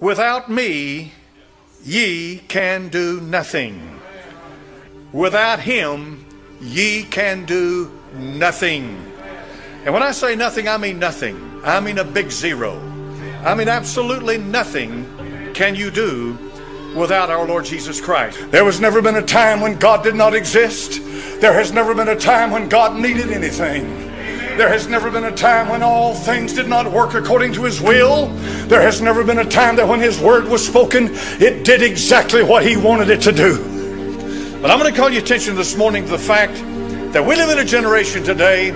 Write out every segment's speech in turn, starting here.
Without me, ye can do nothing. Without him, ye can do nothing. And when I say nothing, I mean nothing. I mean a big zero. I mean absolutely nothing can you do without our Lord Jesus Christ. There has never been a time when God did not exist. There has never been a time when God needed anything. There has never been a time when all things did not work according to His will. There has never been a time that when His word was spoken, it did exactly what He wanted it to do. But I'm going to call your attention this morning to the fact that we live in a generation today,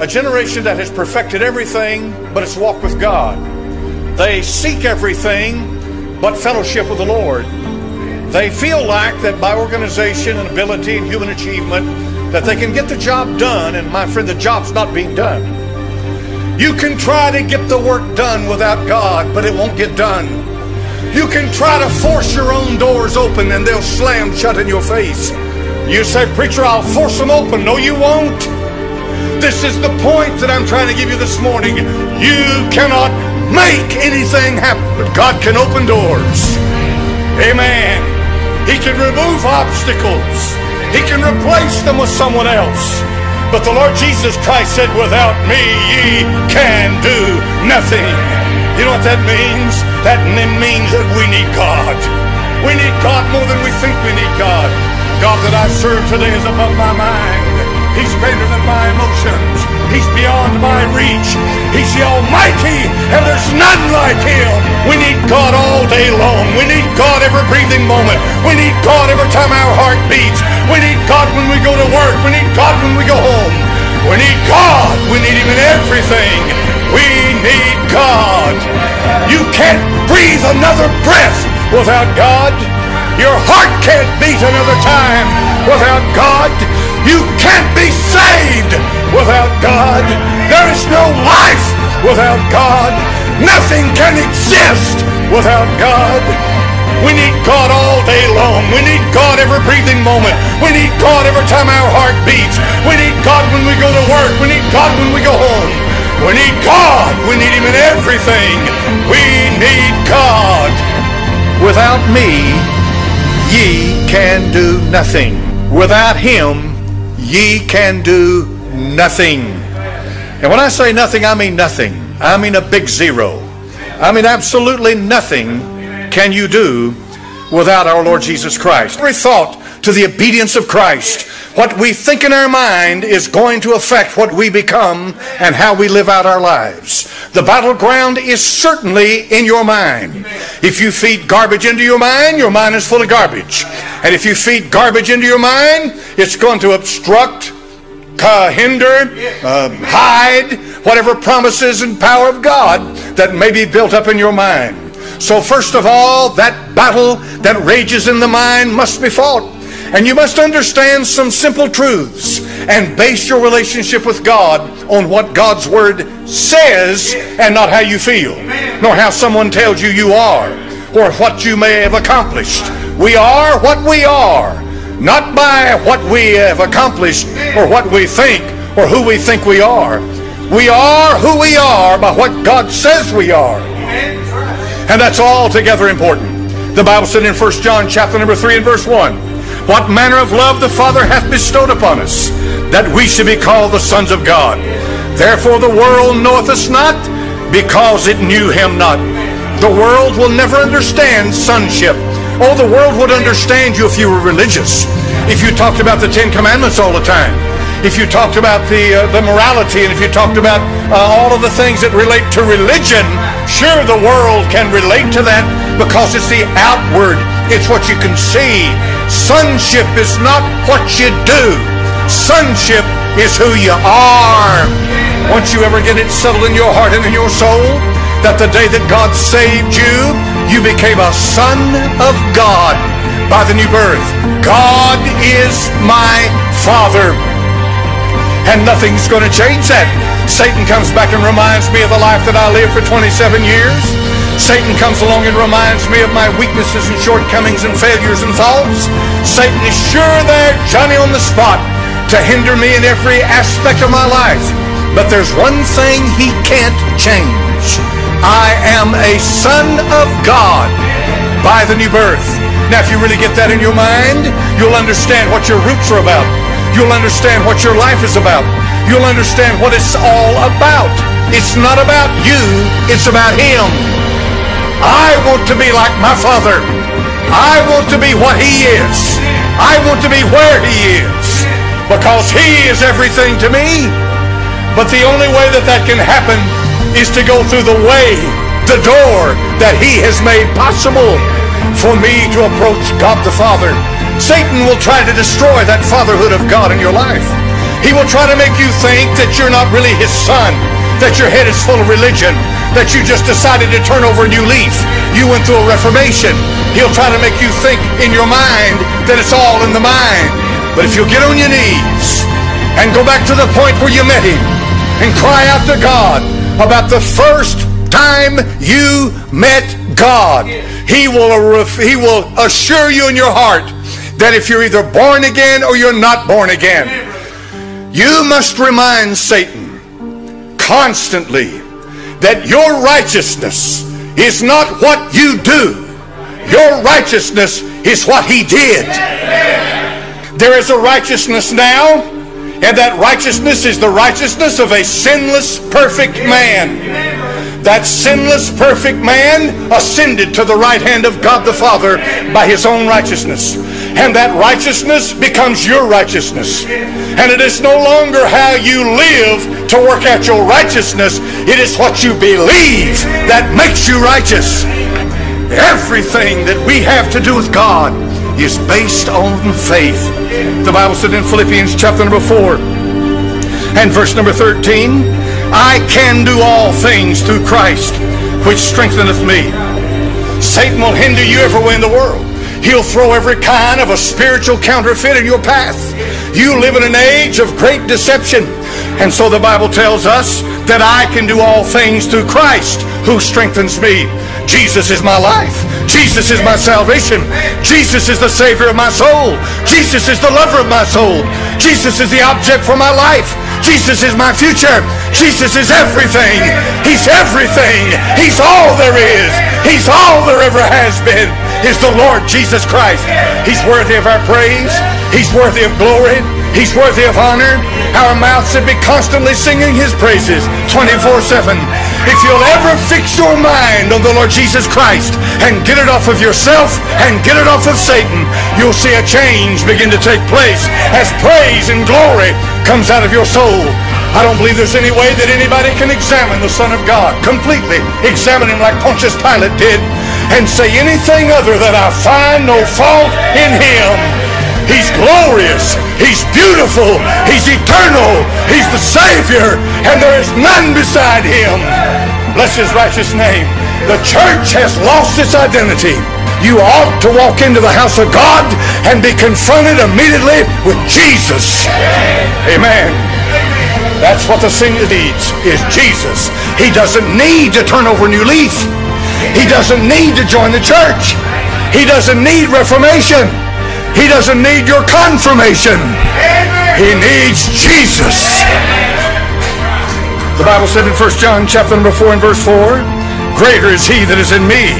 a generation that has perfected everything but its walk with God. They seek everything but fellowship with the Lord. They feel like that by organization and ability and human achievement, that they can get the job done, and my friend, the job's not being done. You can try to get the work done without God, but it won't get done. You can try to force your own doors open and they'll slam shut in your face. You say, Preacher, I'll force them open. No, you won't. This is the point that I'm trying to give you this morning. You cannot make anything happen, but God can open doors. Amen. He can remove obstacles. He can replace them with someone else. But the Lord Jesus Christ said, Without me, ye can do nothing. You know what that means? That means that we need God. We need God more than we think we need God. God that I serve today is above my mind. He's greater than my emotions. He's beyond my reach. He's the Almighty, and there's none like Him. We need God all day long. We need God every breathing moment. We need God every time our heart beats. We need God when we go to work. We need God when we go home. We need God. We need Him in everything. We need God. You can't breathe another breath without God. Your heart can't beat another time without God. You can't be saved without God. There is no life without God. Nothing can exist without God. We need God all day long. We need God every breathing moment. We need God every time our heart beats. We need God when we go to work. We need God when we go home. We need God. We need Him in everything. We need God. Without me, ye can do nothing. Without Him, ye can do nothing. And when I say nothing, I mean nothing. I mean a big zero. I mean absolutely nothing can you do without our Lord Jesus Christ? Every thought to the obedience of Christ. What we think in our mind is going to affect what we become and how we live out our lives. The battleground is certainly in your mind. If you feed garbage into your mind, your mind is full of garbage. And if you feed garbage into your mind, it's going to obstruct, uh, hinder, uh, hide whatever promises and power of God that may be built up in your mind. So, first of all, that battle that rages in the mind must be fought. And you must understand some simple truths and base your relationship with God on what God's Word says and not how you feel, nor how someone tells you you are, or what you may have accomplished. We are what we are, not by what we have accomplished or what we think or who we think we are. We are who we are by what God says we are. And that's altogether important. The Bible said in 1 John chapter number 3 and verse 1, What manner of love the Father hath bestowed upon us, that we should be called the sons of God. Therefore the world knoweth us not, because it knew him not. The world will never understand sonship. Oh, the world would understand you if you were religious. If you talked about the Ten Commandments all the time if you talked about the, uh, the morality and if you talked about uh, all of the things that relate to religion, sure, the world can relate to that because it's the outward, it's what you can see. Sonship is not what you do, sonship is who you are. Once you ever get it settled in your heart and in your soul, that the day that God saved you, you became a son of God by the new birth. God is my Father and nothing's going to change that. Satan comes back and reminds me of the life that I lived for 27 years. Satan comes along and reminds me of my weaknesses and shortcomings and failures and faults. Satan is sure there, Johnny on the spot, to hinder me in every aspect of my life. But there's one thing he can't change. I am a son of God by the new birth. Now, if you really get that in your mind, you'll understand what your roots are about. You'll understand what your life is about. You'll understand what it's all about. It's not about you, it's about Him. I want to be like my Father. I want to be what He is. I want to be where He is because He is everything to me. But the only way that that can happen is to go through the way, the door that He has made possible for me to approach God the Father. Satan will try to destroy that fatherhood of God in your life. He will try to make you think that you're not really His son, that your head is full of religion, that you just decided to turn over a new leaf. You went through a reformation. He'll try to make you think in your mind that it's all in the mind. But if you'll get on your knees and go back to the point where you met Him and cry out to God, about the first time you met God. He will, he will assure you in your heart that if you're either born again or you're not born again, you must remind Satan constantly that your righteousness is not what you do. Your righteousness is what he did. There is a righteousness now and that righteousness is the righteousness of a sinless, perfect man. That sinless, perfect man ascended to the right hand of God the Father by his own righteousness. And that righteousness becomes your righteousness. And it is no longer how you live to work out your righteousness, it is what you believe that makes you righteous. Everything that we have to do with God is based on faith. The Bible said in Philippians chapter number 4 and verse number 13, I can do all things through Christ, which strengtheneth me. Satan will hinder you everywhere in the world. He'll throw every kind of a spiritual counterfeit in your path. You live in an age of great deception. And so the Bible tells us that I can do all things through Christ who strengthens me. Jesus is my life. Jesus is my salvation. Jesus is the Savior of my soul. Jesus is the lover of my soul. Jesus is the object for my life. Jesus is my future. Jesus is everything. He's everything. He's all there is. He's all there ever has been. Is the Lord Jesus Christ. He's worthy of our praise. He's worthy of glory. He's worthy of honor. Our mouths should be constantly singing His praises 24 7. If you'll ever fix your mind on the Lord Jesus Christ and get it off of yourself and get it off of Satan, you'll see a change begin to take place as praise and glory comes out of your soul. I don't believe there's any way that anybody can examine the Son of God completely, examine him like Pontius Pilate did, and say anything other than I find no fault in him. He's glorious. He's beautiful. He's eternal. He's the Savior. And there is none beside him. Bless his righteous name. The church has lost its identity. You ought to walk into the house of God and be confronted immediately with Jesus. Amen. That's what the singer needs, is Jesus. He doesn't need to turn over a new leaf. He doesn't need to join the church. He doesn't need reformation. He doesn't need your confirmation. He needs Jesus. The Bible said in 1 John chapter number 4 and verse 4, Greater is he that is in me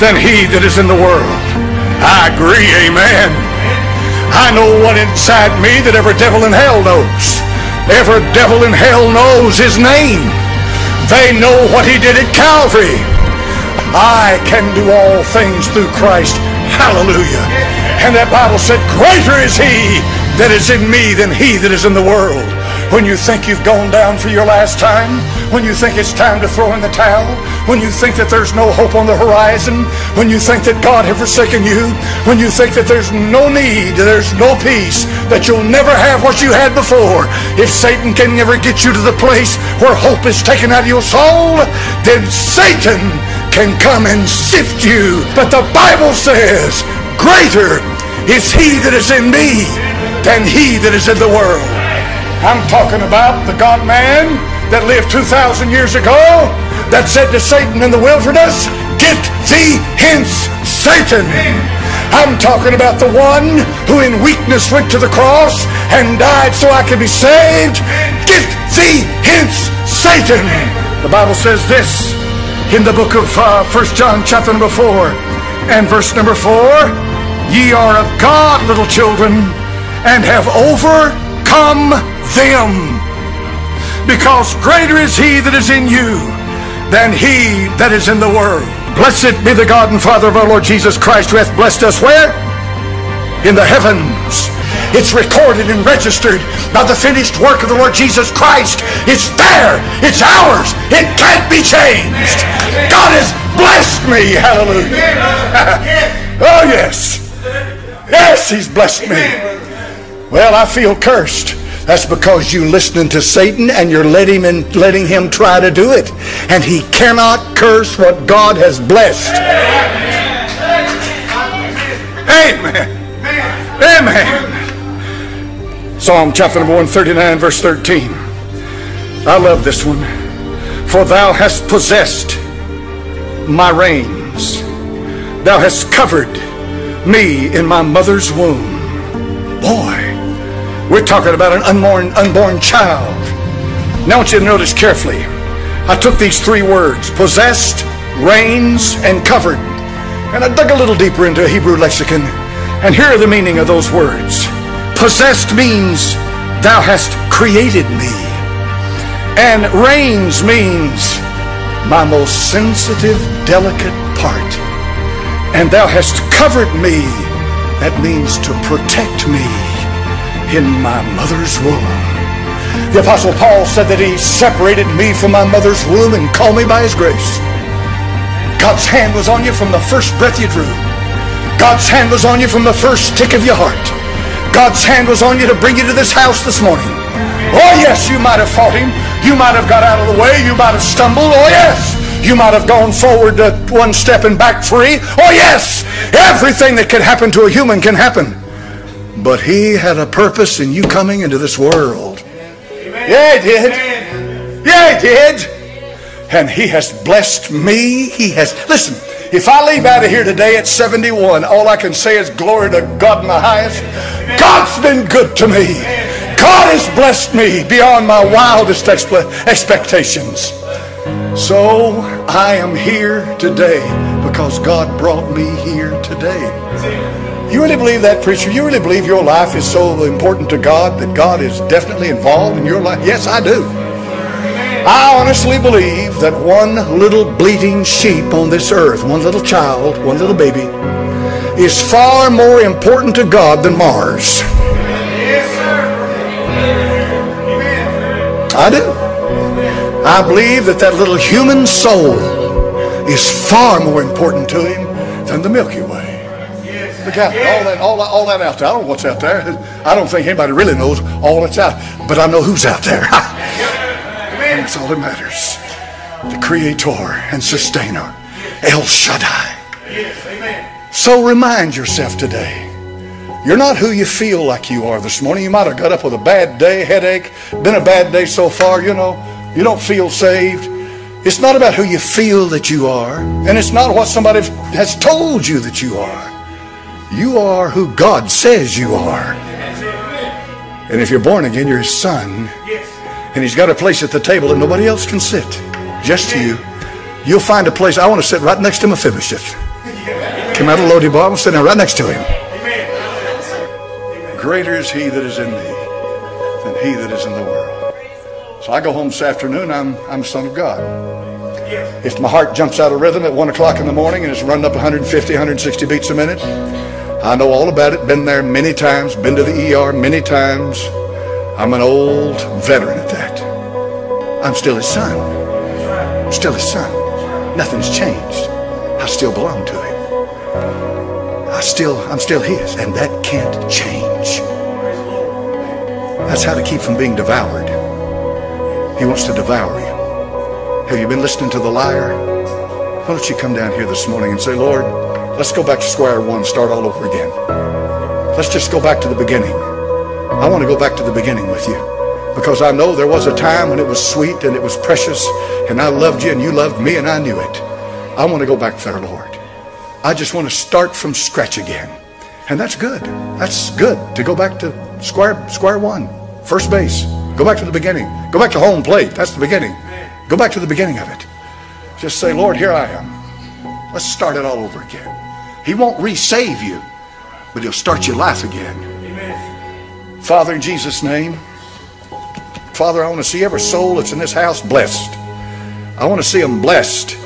than he that is in the world. I agree, amen. I know what inside me that every devil in hell knows. Every devil in hell knows his name. They know what he did at Calvary. I can do all things through Christ. Hallelujah. And that Bible said, Greater is he that is in me than he that is in the world. When you think you've gone down for your last time, when you think it's time to throw in the towel, when you think that there's no hope on the horizon, when you think that God has forsaken you, when you think that there's no need, there's no peace, that you'll never have what you had before, if Satan can never get you to the place where hope is taken out of your soul, then Satan can come and sift you. But the Bible says, greater is he that is in me than he that is in the world. I'm talking about the God man that lived 2,000 years ago that said to Satan in the wilderness, Get thee hence, Satan. I'm talking about the one who in weakness went to the cross and died so I could be saved. Get thee hence, Satan. The Bible says this in the book of uh, 1 John chapter number 4 and verse number 4. Ye are of God, little children, and have overcome them. Because greater is he that is in you than he that is in the world. Blessed be the God and Father of our Lord Jesus Christ, who hath blessed us where? In the heavens it's recorded and registered by the finished work of the Lord Jesus Christ. It's there. It's ours. It can't be changed. God has blessed me. Hallelujah. oh, yes. Yes, He's blessed me. Well, I feel cursed. That's because you're listening to Satan and you're letting him, letting him try to do it. And he cannot curse what God has blessed. Amen. Amen. Psalm chapter number 139, verse 13. I love this one. For thou hast possessed my reins, thou hast covered me in my mother's womb. Boy, we're talking about an unborn, unborn child. Now I want you to notice carefully. I took these three words possessed, reins, and covered. And I dug a little deeper into a Hebrew lexicon. And here are the meaning of those words. Possessed means thou hast created me. And reins means my most sensitive, delicate part. And thou hast covered me. That means to protect me in my mother's womb. The Apostle Paul said that he separated me from my mother's womb and called me by his grace. God's hand was on you from the first breath you drew. God's hand was on you from the first tick of your heart. God's hand was on you to bring you to this house this morning. Oh, yes, you might have fought him. You might have got out of the way. You might have stumbled. Oh, yes. You might have gone forward one step and back three. Oh, yes. Everything that can happen to a human can happen. But he had a purpose in you coming into this world. Amen. Yeah, he did. Yeah, he did. And he has blessed me. He has, listen, if I leave out of here today at 71, all I can say is glory to God in the highest. God's been good to me. God has blessed me beyond my wildest expectations. So I am here today because God brought me here today. You really believe that, preacher? You really believe your life is so important to God that God is definitely involved in your life? Yes, I do. I honestly believe that one little bleating sheep on this earth, one little child, one little baby, is far more important to God than Mars. I do. I believe that that little human soul is far more important to him than the Milky Way. Look out, all that, all, all that out there. I don't know what's out there. I don't think anybody really knows all that's out, but I know who's out there. That's all that matters. The Creator and Sustainer, El Shaddai. So remind yourself today. You're not who you feel like you are this morning. You might have got up with a bad day, headache, been a bad day so far, you know. You don't feel saved. It's not about who you feel that you are, and it's not what somebody has told you that you are. You are who God says you are. And if you're born again, you're his son. And he's got a place at the table that nobody else can sit. Just you. You'll find a place. I want to sit right next to Mephibosheth. Come out of Lo-debar. I'm sitting right next to him. Greater is he that is in me than he that is in the world. So I go home this afternoon. I'm, I'm son of God. If my heart jumps out of rhythm at 1 o'clock in the morning and it's running up 150, 160 beats a minute, I know all about it. Been there many times. Been to the ER many times. I'm an old veteran at that. I'm still his son. I'm still his son. Nothing's changed. I still belong to him. I still, I'm still his, and that can't change. That's how to keep from being devoured. He wants to devour you. Have you been listening to the liar? Why don't you come down here this morning and say, Lord, let's go back to square one, start all over again. Let's just go back to the beginning. I want to go back to the beginning with you because I know there was a time when it was sweet and it was precious and I loved you and you loved me and I knew it. I want to go back there, Lord. I just want to start from scratch again. And that's good. That's good to go back to square square one, first base. Go back to the beginning. Go back to home plate. That's the beginning. Go back to the beginning of it. Just say, Lord, here I am. Let's start it all over again. He won't resave you, but He'll start your life again. Father, in Jesus' name, Father, I want to see every soul that's in this house blessed. I want to see them blessed.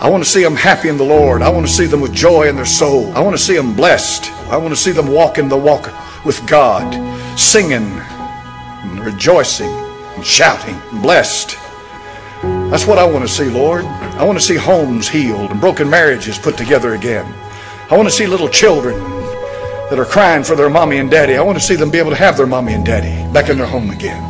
I want to see them happy in the Lord. I want to see them with joy in their soul. I want to see them blessed. I want to see them walking the walk with God, singing and rejoicing and shouting, blessed. That's what I want to see, Lord. I want to see homes healed and broken marriages put together again. I want to see little children that are crying for their mommy and daddy. I want to see them be able to have their mommy and daddy back in their home again.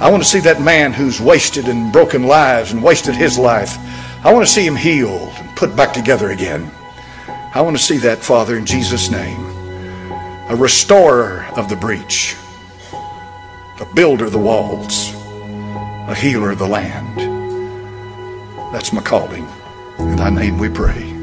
I want to see that man who's wasted and broken lives and wasted his life. I want to see him healed and put back together again. I want to see that, Father, in Jesus' name. A restorer of the breach, a builder of the walls, a healer of the land. That's my calling. In thy name we pray.